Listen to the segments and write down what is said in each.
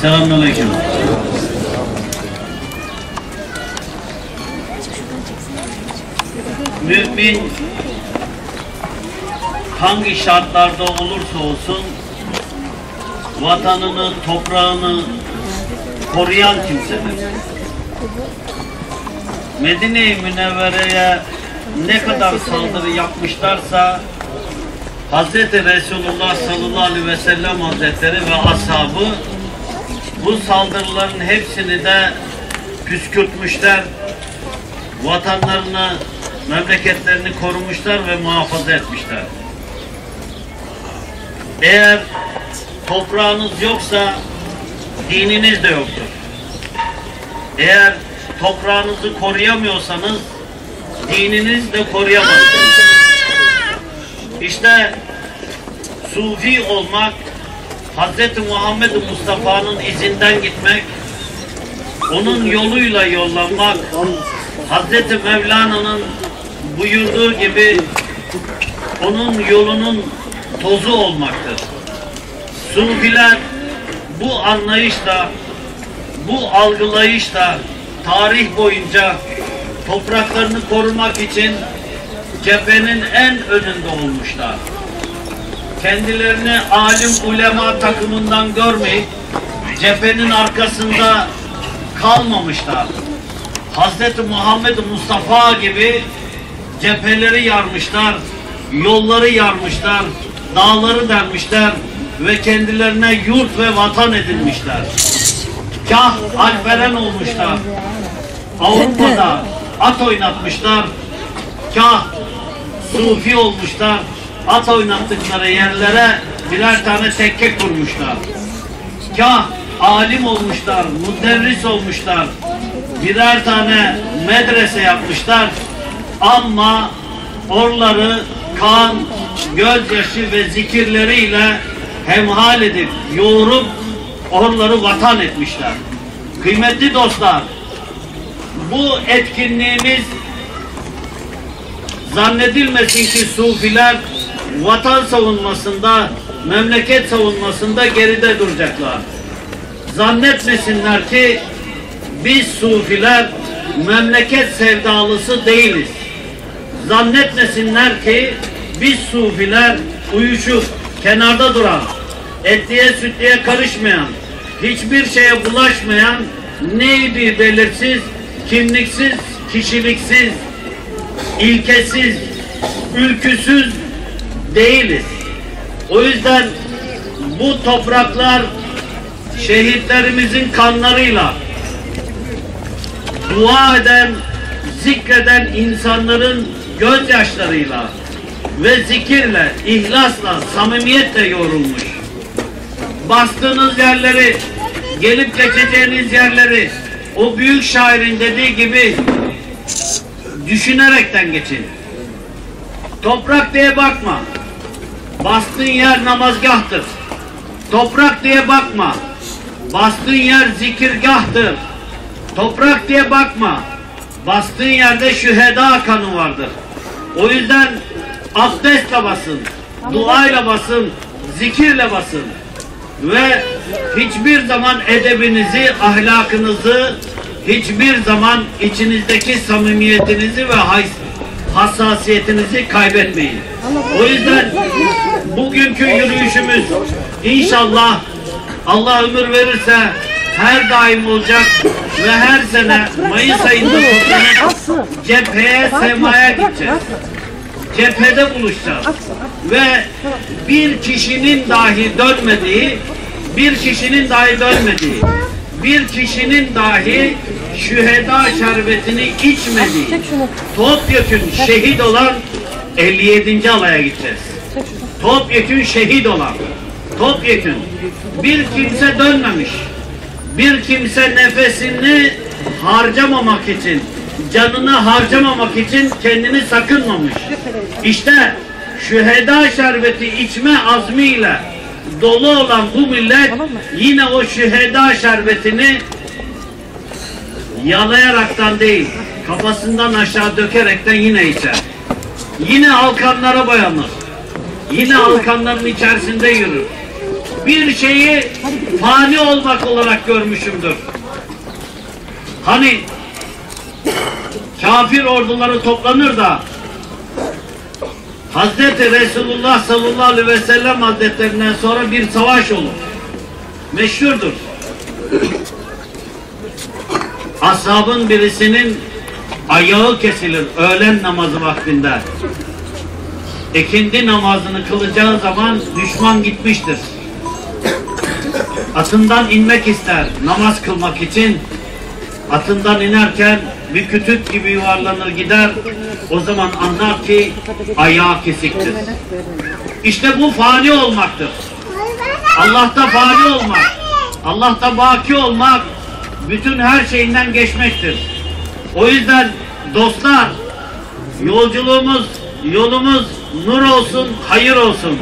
Selamünaleyküm. Mümin hangi şartlarda olursa olsun vatanını, toprağını koruyan kimsedir. Medine-i Münevvere'ye ne kadar saldırı yapmışlarsa Hz. Resulullah sallallahu aleyhi ve sellem hazretleri ve ashabı bu saldırıların hepsini de püskürtmüşler. Vatanlarını, memleketlerini korumuşlar ve muhafaza etmişler. Eğer toprağınız yoksa dininiz de yoktur. Eğer toprağınızı koruyamıyorsanız dininiz de koruyamazsınız. İşte sufi olmak, Hz. Muhammed Mustafa'nın izinden gitmek, onun yoluyla yollanmak, Hz. Mevlana'nın buyurduğu gibi onun yolunun tozu olmaktır. Sufiler bu anlayışla, bu algılayışla tarih boyunca topraklarını korumak için cephenin en önünde olmuşlar. Kendilerini alim ulema takımından görmeyip cephenin arkasında kalmamışlar. Hazreti Muhammed Mustafa gibi cepheleri yarmışlar, yolları yarmışlar, dağları delmişler ve kendilerine yurt ve vatan edinmişler. Kah alperen olmuşlar, Avrupa'da at oynatmışlar, kah sufi olmuşlar, at oynattıkları yerlere birer tane tekke kurmuşlar. Kah alim olmuşlar, müderris olmuşlar, birer tane medrese yapmışlar ama oraları kan, gözyaşı ve zikirleriyle hemhal edip, yoğurup oraları vatan etmişler. Kıymetli dostlar, bu etkinliğimiz zannedilmesin ki sufiler vatan savunmasında, memleket savunmasında geride duracaklar. Zannetmesinler ki biz sufiler memleket sevdalısı değiliz. Zannetmesinler ki biz sufiler uyuşuk, kenarda duran, etliye sütliye karışmayan, hiçbir şeye bulaşmayan, neydi belirsiz, kimliksiz, kişiliksiz, ilkesiz, ülküsüz değiliz. O yüzden bu topraklar şehitlerimizin kanlarıyla dua eden, zikreden insanların gözyaşlarıyla ve zikirle, ihlasla, samimiyetle yoğrulmuş. Bastığınız yerleri, gelip geçeceğiniz yerleri o büyük şairin dediği gibi düşünerekten geçin. Toprak diye bakma. Bastığın yer namazgahtır. Toprak diye bakma. Bastığın yer zikirgahtır. Toprak diye bakma. Bastığın yerde şüheda kanı vardır. O yüzden abdestle basın, duayla basın, zikirle basın. Ve hiçbir zaman edebinizi, ahlakınızı, hiçbir zaman içinizdeki samimiyetinizi ve hassasiyetinizi kaybetmeyin. O yüzden bugünkü yürüyüşümüz inşallah Allah ömür verirse her daim olacak ve her sene Mayıs ayında cepheye, semaya gideceğiz. Cephede buluşacağız. Ve bir kişinin dahi dönmediği, bir kişinin dahi dönmediği, bir kişinin dahi şüheda şerbetini içmediği, topyekün şehit olan 57. alaya gideceğiz. Topyekün şehit olan, topyekün bir kimse dönmemiş, bir kimse nefesini harcamamak için, canını harcamamak için kendini sakınmamış. İşte şüheda şerbeti içme azmiyle dolu olan bu millet yine o şüheda şerbetini yalayaraktan değil, kafasından aşağı dökerekten yine içer. Yine halkanlara boyanır. Yine halkanların içerisinde yürür. bir şeyi fani olmak olarak görmüşümdür. Hani kafir orduları toplanır da Hazreti Resulullah sallallahu aleyhi ve sellem hazretlerinden sonra bir savaş olur. Meşhurdur. Ashabın birisinin ayağı kesilir öğlen namazı vaktinde. Ekindi namazını kılacağı zaman düşman gitmiştir. Atından inmek ister namaz kılmak için. Atından inerken bir kütük gibi yuvarlanır gider. O zaman anlar ki ayağı kesiktir. İşte bu fani olmaktır. Allah'ta fani olmak, Allah'ta baki olmak, bütün her şeyinden geçmektir. O yüzden dostlar, yolculuğumuz, yolumuz nur olsun, hayır olsun.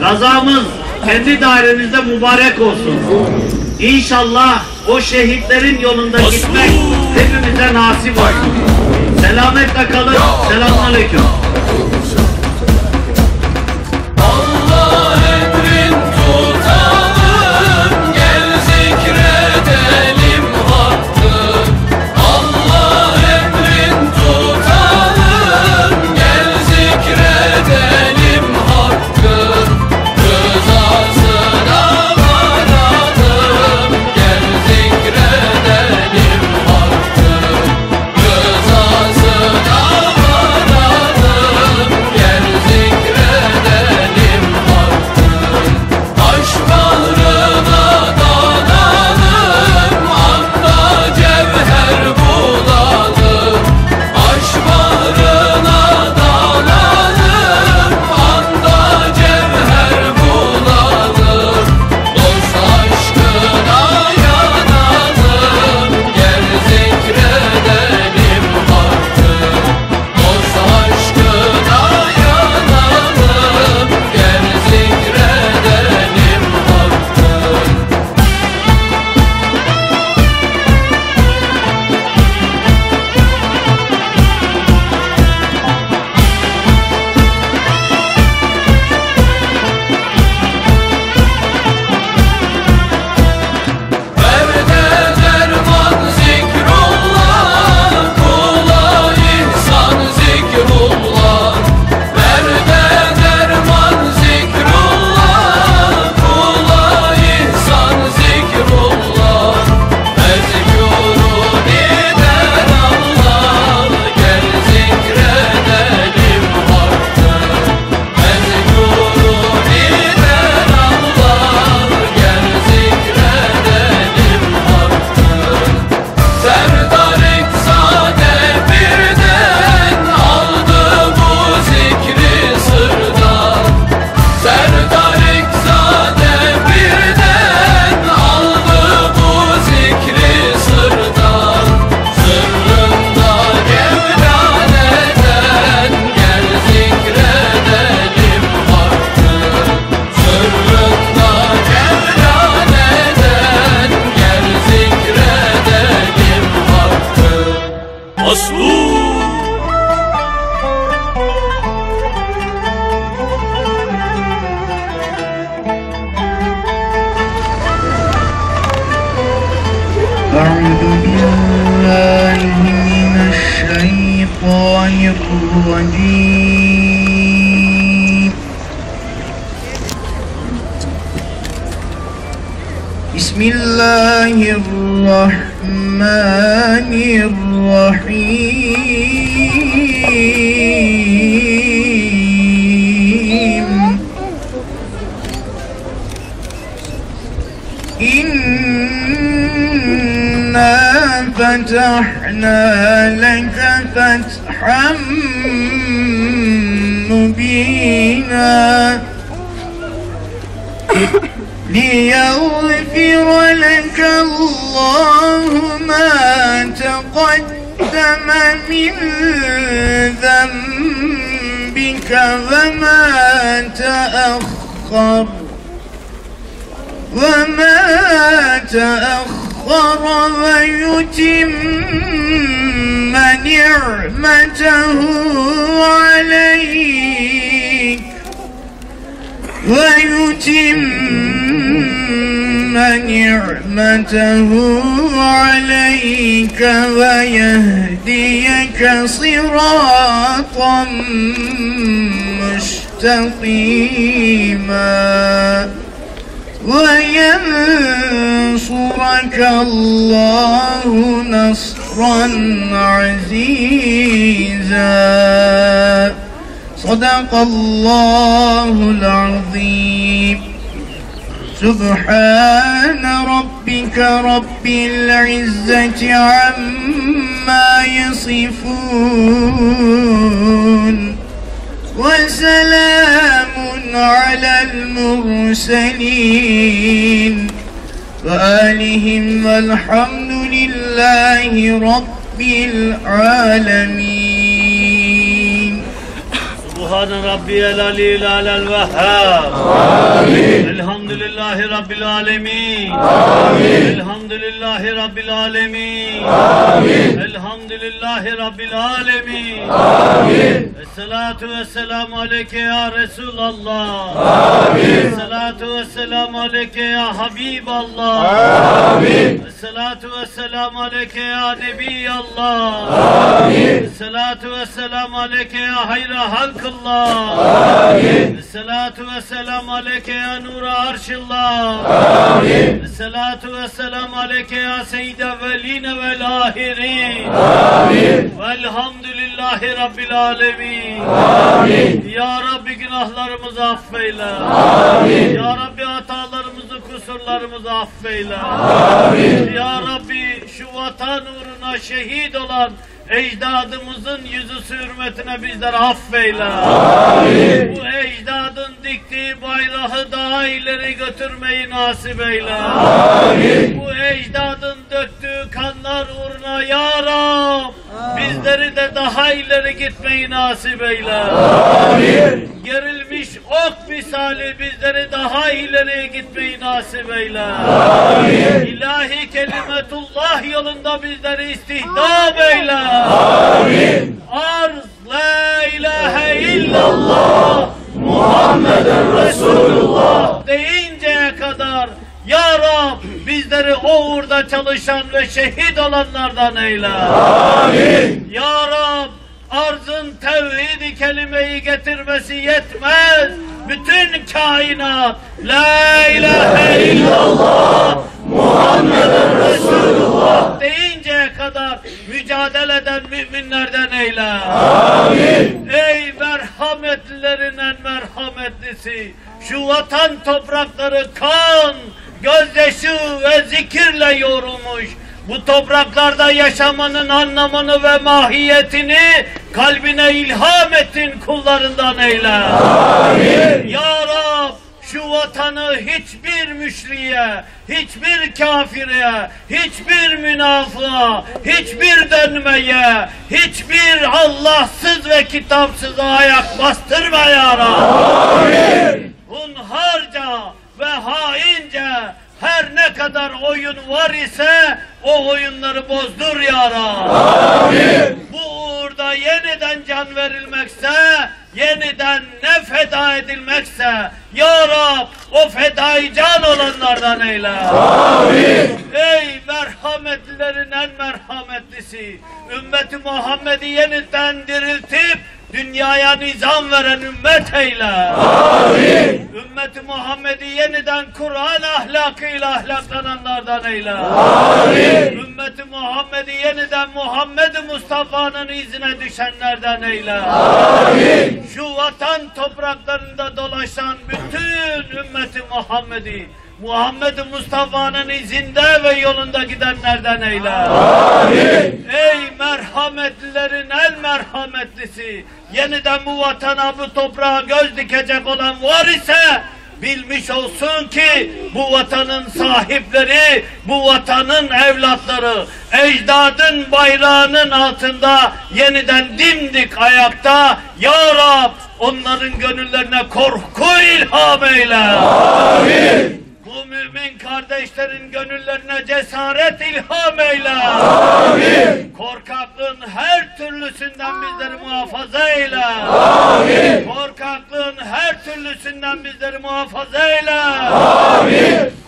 Gazamız kendi dairemizde mübarek olsun. İnşallah o şehitlerin yolunda gitmek hepimize nasip olsun. Selametle kalın. Selamünaleyküm. إنا فتحنا لك فتحا مبينا. ليغفر لك الله ما تقدم من ذنبك وما تأخر. وما تأخر ويتم نعمته عليك. ويتم نعمته عليك ويهديك صراطا مستقيما. وينصرك الله نصرا عزيزا. صدق الله العظيم. سبحان ربك رب العزة عما يصفون. وسلام على المرسلين وآلهم والحمد لله رب العالمين Subhan Rabbiyel Alil Alel Vehhab. Amin. Elhamdülillahi Rabbil Alemin. Amin. Elhamdülillahi Rabbil Alemin. Amin. Elhamdülillahi Rabbil Alemin. Amin. Esselatu vesselamu aleyke ya Resulallah. Amin. Esselatu vesselamu aleyke ya Habiballah. Amin. Esselatu vesselamu aleyke ya Nebiyallah. Amin. Esselatu vesselamu aleyke ya hayra halkallah. Allah. Amin. Salatu ve selam aleyke ya nura arşillah. Amin. Salatu ve selam aleyke ya seyyide veline vel ahirin. Amin. Velhamdülillahi rabbil alemin. Amin. Ya Rabbi günahlarımızı affeyle. Amin. Ya Rabbi hatalarımızı kusurlarımızı affeyle. Ya Rabbi şu vatan uğruna şehit olan ecdadımızın yüzü hürmetine bizleri affeyle. Bu ecdadın diktiği bayrağı daha ileri götürmeyi nasip eyle. Bu ecdadın döktüğü kanlar uğruna ya Rab bizleri de daha ileri gitmeyi nasip eyle. Gerilmiş ok misali bizleri daha ileriye gitmeyi nasip eyle. İlahi kelimetullah yolunda bizleri istihdam eyle. Arz la ilahe illallah Muhammeden Resulullah deyinceye kadar ya Rab bizleri o uğurda çalışan ve şehit olanlardan eyle. Ya Rab arzın tevhid-i kelimeyi getirmesi yetmez. Bütün kainat La ilahe illallah Muhammeden Resulullah deyinceye kadar mücadele eden müminlerden eyle. Amin. Ey merhametlilerin en merhametlisi şu vatan toprakları kan, gözyaşı ve zikirle yorulmuş. Bu topraklarda yaşamanın anlamını ve mahiyetini kalbine ilham ettin kullarından eyle. Amin. Ya Rab şu vatanı hiçbir müşriye, hiçbir kafire, hiçbir münafığa, hiçbir dönmeye, hiçbir Allahsız ve kitapsıza ayak bastırma ya Rab. Hunharca ve haince her ne kadar oyun var ise o oyunları bozdur ya Rab. Bu uğurda yeniden can verilmekse, yeniden ne feda edilmekse, Ya Rab o fedai can olanlardan eyle. Ey merhametlilerin en merhametlisi, ümmeti Muhammed'i yeniden diriltip, dünyaya nizam veren ümmet eyle. Ümmeti Muhammed'i yeniden Kur'an ahlakıyla ahlaklananlardan eyle. Ümmeti Muhammed'i yeniden Muhammed Mustafa'nın izine düşenlerden eyle. Şu vatan topraklarında dolaşan bütün ümmeti Muhammed'i Muhammed Mustafa'nın izinde ve yolunda gidenlerden eyle. Ey merhametlilerin merhametlisi, yeniden bu vatana, bu toprağa göz dikecek olan var ise, bilmiş olsun ki bu vatanın sahipleri, bu vatanın evlatları, ecdadın bayrağının altında yeniden dimdik ayakta, Ya Rab onların gönüllerine korku ilham eyle. Bu mümin kardeşlerin gönüllerine cesaret ilham eyle. Korkaklığın her türlüsünden bizleri muhafaza eyle. Korkaklığın her türlüsünden bizleri muhafaza eyle.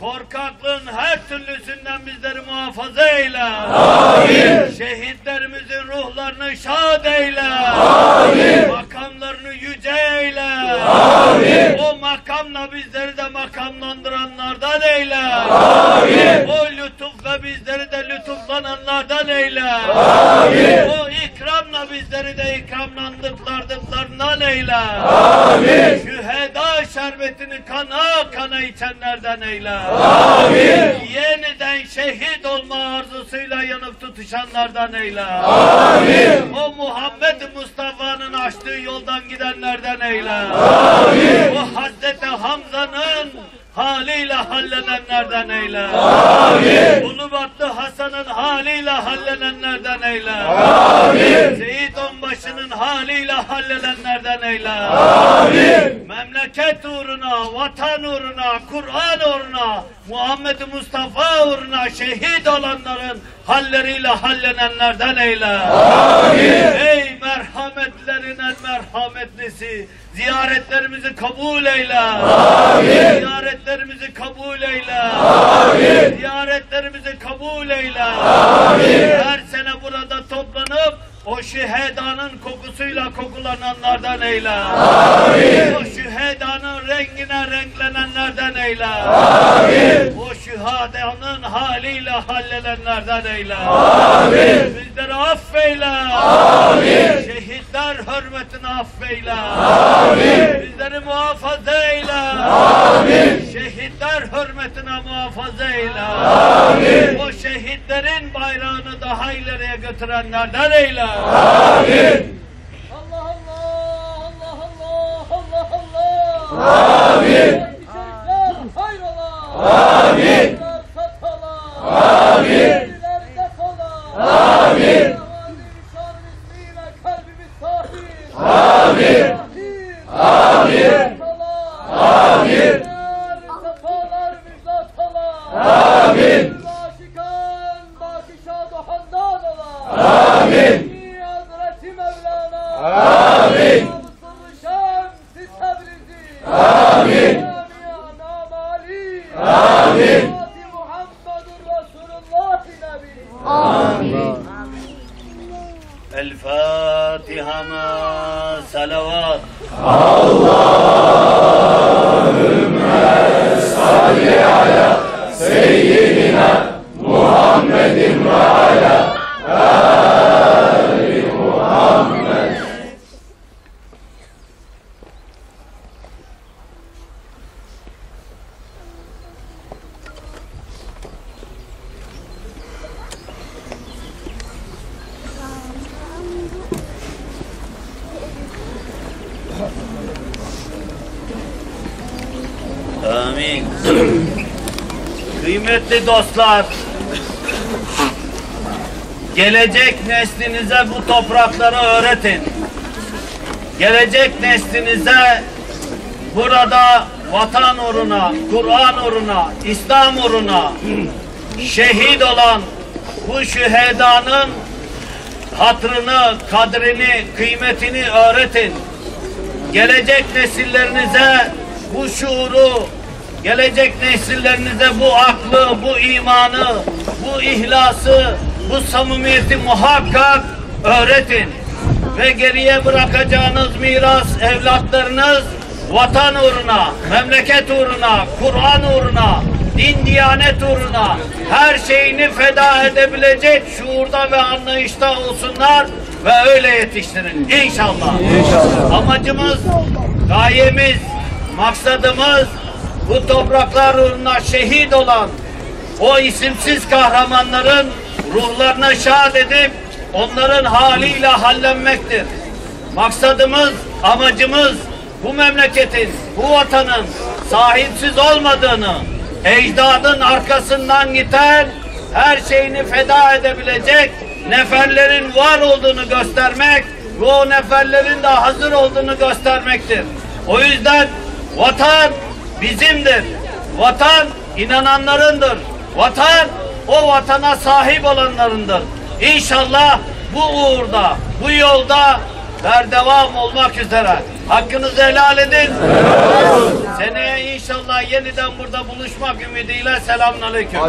korkaklığın her türlüsünden bizleri muhafaza eyle. Amin. Şehitlerimizin ruhlarını şad eyle. Amin. Makamlarını yüce eyle. Amin. O makamla bizleri de makamlandıranlardan eyle. Amin. O lütuf ve bizleri de lütuflananlardan eyle. Amin. O ikramla bizleri de ikramlandıklarından eyle. Amin. Şüheda şerbetini kana kana içenlerden eyle. Amin. Yeniden şehit olma arzusuyla yanıp tutuşanlardan eyle. Amin. O Muhammed Mustafa'nın açtığı yoldan gidenlerden eyle. Amin. O Hazreti Hamza'nın haliyle hallenenlerden eyle. Amin. Ulubatlı Hasan'ın haliyle hallenenlerden eyle. Amin. Seyit Onbaşı'nın haliyle hallenenlerden eyle. Amin. Memleket uğruna, vatan uğruna, Kur'an uğruna, Muhammed Mustafa uğruna şehit olanların halleriyle hallenenlerden eyle. Amin. Ey merhametlerin en merhametlisi, ziyaretlerimizi kabul eyle. Amin. Ziyaretlerimizi kabul eyle. Amin. Ziyaretlerimizi kabul eyle. Amin. Her sene burada toplanıp o şühedanın kokusuyla kokulananlardan eyle. Amin. O şühedanın rengine renklenenlerden eyle. Amin. O şühedanın haliyle hallenenlerden eyle. Amin. Bizleri affeyle. Amin. Şehitler hürmetine affeyle. Amin. Bizleri muhafaza eyle. Amin. Şehitler hürmetine muhafaza eyle. Amin. O şehitlerin bayrağını daha ileriye götürenlerden eyle. Amin. Allah Allah Allah Allah Allah Allah آمين. الفاتحة مع صلوات. اللهم صل على سيدنا محمد وعلى Amin. Kıymetli dostlar, gelecek neslinize bu toprakları öğretin. Gelecek neslinize burada vatan uğruna, Kur'an uğruna, İslam uğruna şehit olan bu şühedanın hatrını, kadrini, kıymetini öğretin gelecek nesillerinize bu şuuru, gelecek nesillerinize bu aklı, bu imanı, bu ihlası, bu samimiyeti muhakkak öğretin. Ve geriye bırakacağınız miras evlatlarınız vatan uğruna, memleket uğruna, Kur'an uğruna, din diyanet uğruna her şeyini feda edebilecek şuurda ve anlayışta olsunlar ve öyle yetiştirin inşallah. Amacımız, gayemiz, maksadımız bu topraklar uğruna şehit olan o isimsiz kahramanların ruhlarına şad edip onların haliyle hallenmektir. Maksadımız, amacımız bu memleketin, bu vatanın sahipsiz olmadığını, ecdadın arkasından giden her şeyini feda edebilecek neferlerin var olduğunu göstermek ve o neferlerin de hazır olduğunu göstermektir. O yüzden vatan bizimdir. Vatan inananlarındır. Vatan o vatana sahip olanlarındır. İnşallah bu uğurda, bu yolda Ver devam olmak üzere. Hakkınızı helal edin. Seneye inşallah yeniden burada buluşmak ümidiyle selamünaleyküm.